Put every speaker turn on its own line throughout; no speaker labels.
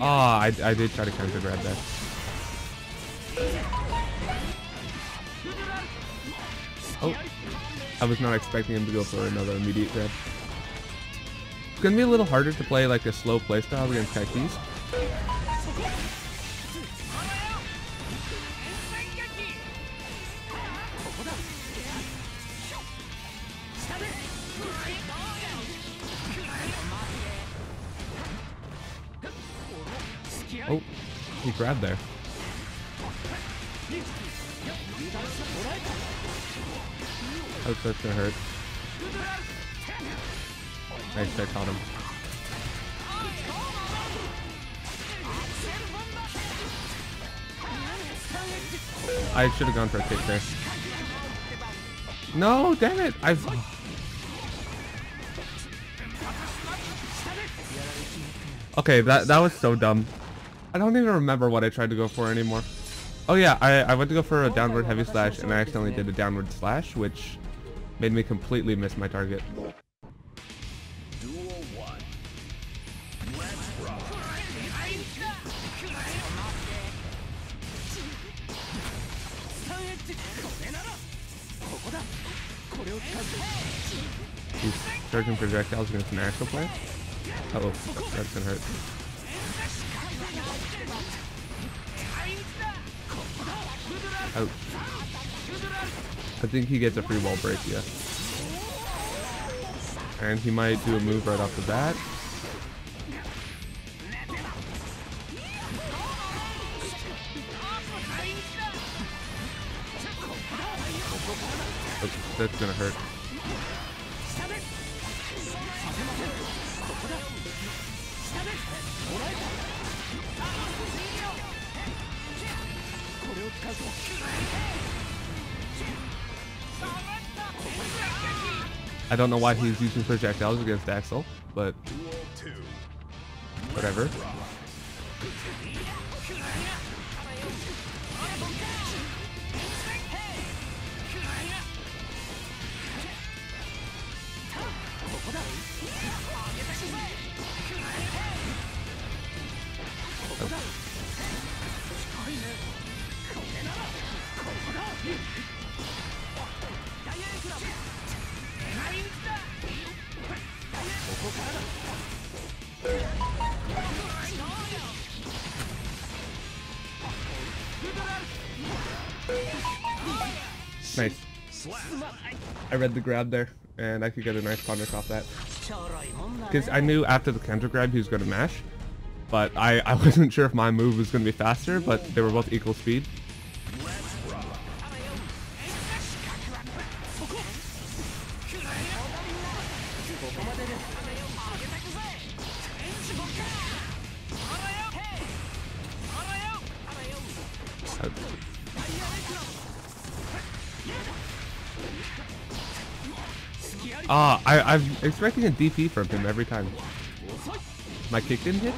Ah, I, I did try to counter grab that. Oh, I was not expecting him to go for another immediate grab. It's gonna be a little harder to play like a slow playstyle against Ky Kiske. Grabbed there. Oh, that's gonna hurt. Nice, I caught him. I should have gone for a kick there. No, damn it! I've. Okay, that that was so dumb. I don't even remember what I tried to go for anymore. Oh yeah, I, I went to go for a downward heavy slash and I accidentally did a downward slash, which made me completely miss my target. He's charging projectiles against an actual player. Oh, that's gonna hurt. Ouch. I think he gets a free wall break, yeah. And he might do a move right off the bat. Oh, that's gonna hurt. I don't know why he's using projectiles against Axl, but whatever. Nice. I read the grab there, and I could get a nice punish off that. Because I knew after the counter grab he was going to mash, but I, I wasn't sure if my move was going to be faster, but they were both equal speed. Ah, I, I'm expecting a DP from him every time. My kick didn't hit?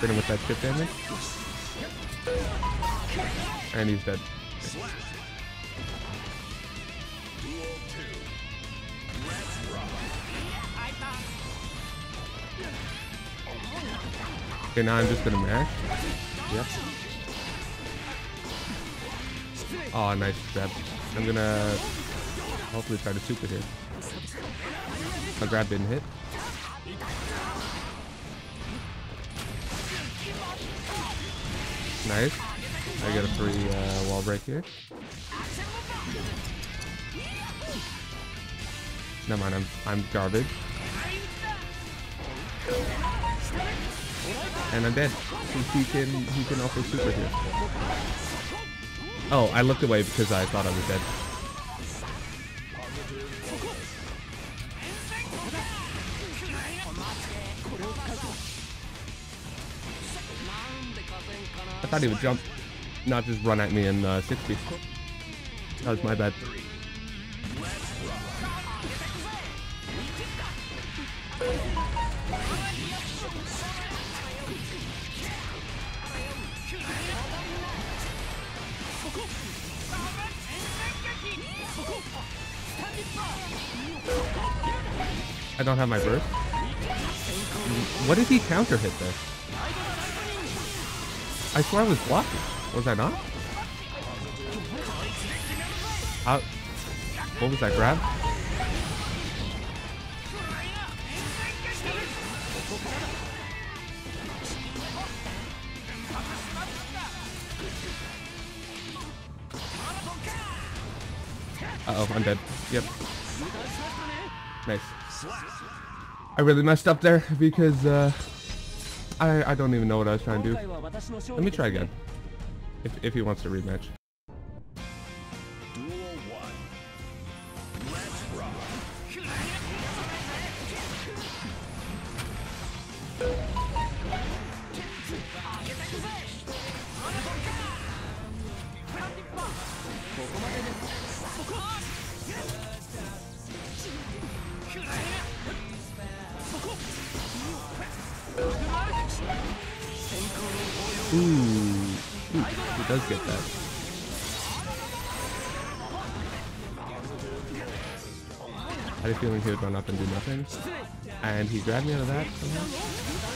Hit him with that chip damage. And he's dead. Okay, now I'm just gonna mash. Oh, nice grab. I'm gonna hopefully try to super hit. My grab didn't hit. Nice. I got a free uh, wall break here. Never mind, I'm I'm garbage. And I'm dead. He, can he can also super here. Oh, I looked away because I thought I was dead. I thought he would jump, not just run at me in uh, 60. That was my bad. I don't have my burst. What did he counter hit there? I swear I was blocking. Was I not? How? What was that grab? Uh oh, I'm dead. Yep. Nice. I really messed up there because uh, I, I don't even know what I was trying to do. Let me try again. If, if he wants to rematch. Ooh. Ooh, he does get that. I had a feeling he would run up and do nothing. And he grabbed me out of that somehow.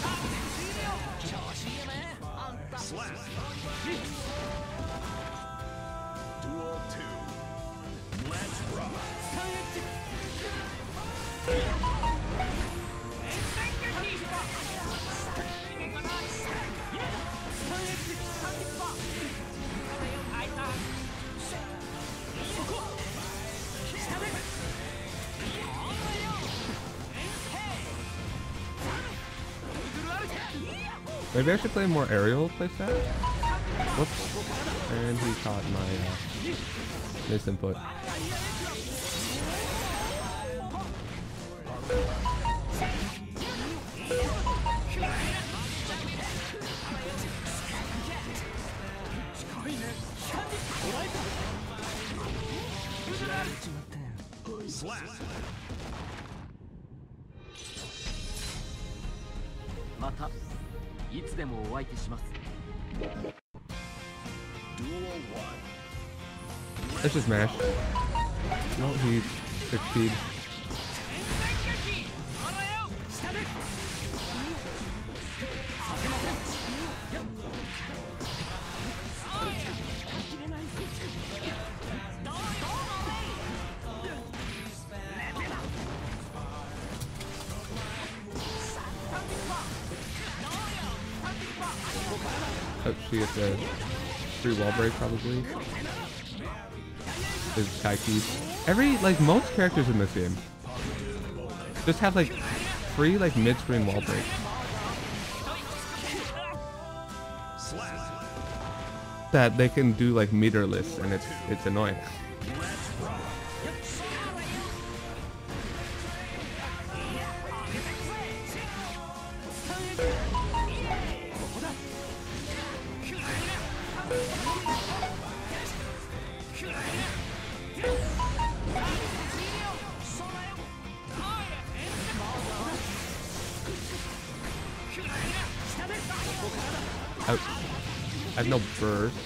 Maybe I should play more aerial playset? Whoops. And he caught my uh, misinput.
Slap.
つでもお相手します
Duel
Let's just mash. No, he took speed. She gets a free wall break probably. Is Kaiki. Every, like, most characters in this game just have, like, free, like, mid-screen wall break. That they can do, like, meterless, and it's, it's annoying. I, I have no burst.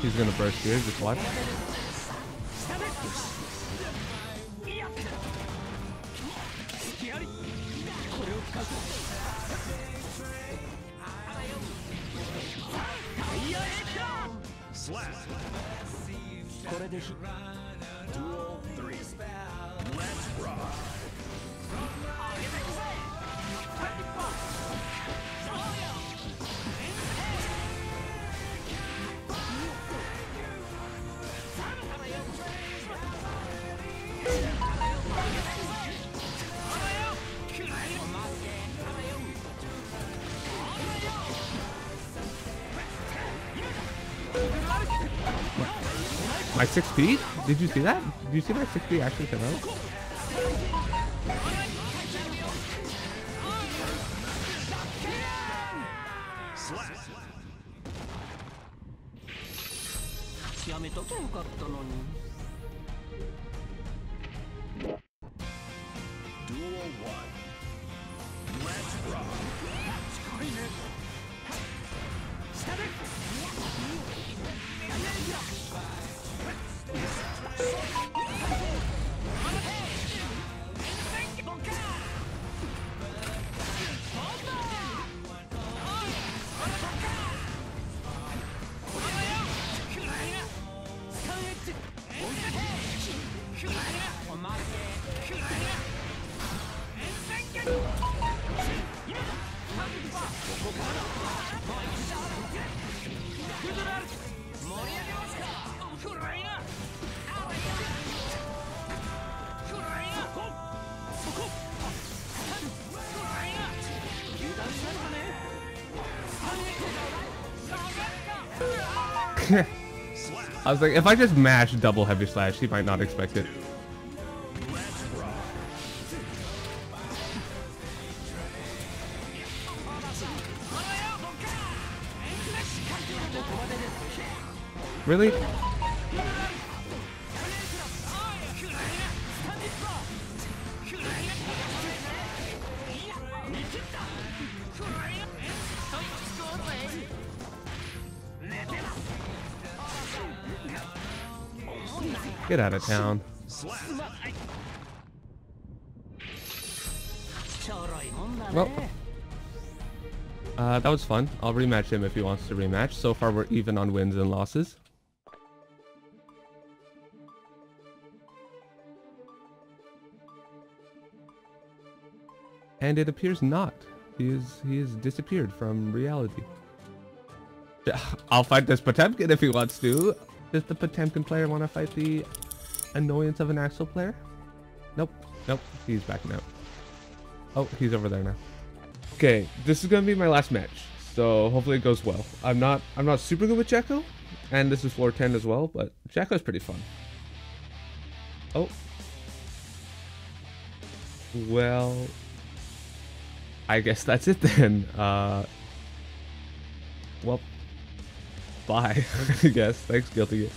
He's gonna burst here, just watch.
Duel 3. Let's rock.
My 6P? Did you see that? Did you see my 6P actually come out?
Slap.
やここか
ら
I was like, if I just mash double heavy slash, he might not expect it. Really? Get out of town. Well, uh, that was fun. I'll rematch him if he wants to rematch. So far, we're even on wins and losses. And it appears not. He is he has disappeared from reality. I'll fight this Potemkin if he wants to. Does the Potemkin player want to fight the annoyance of an Axl player? Nope. Nope. He's backing out. Oh, he's over there now. Okay, this is gonna be my last match, so hopefully it goes well. I'm not I'm not super good with Jack-O, and this is floor 10 as well, but Jack-O's pretty fun. Oh. Well, I guess that's it then. Uh, well, bye, I guess. Thanks, Guilty.